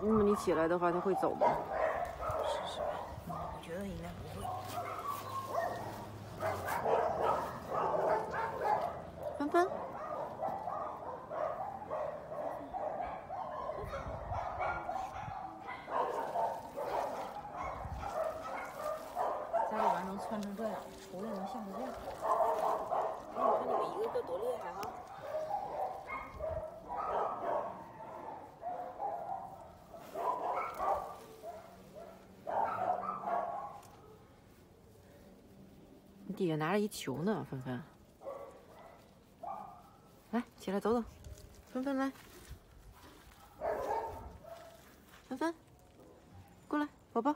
那么你起来的话，它会走吗？试试吧，我觉得应该不会。芬芬，家里边能窜成这样，出来能像个这样。哎，你看你们一个个多厉害哈！底下拿着一球呢，芬芬。来，起来走走，芬芬来，芬芬，过来，宝宝，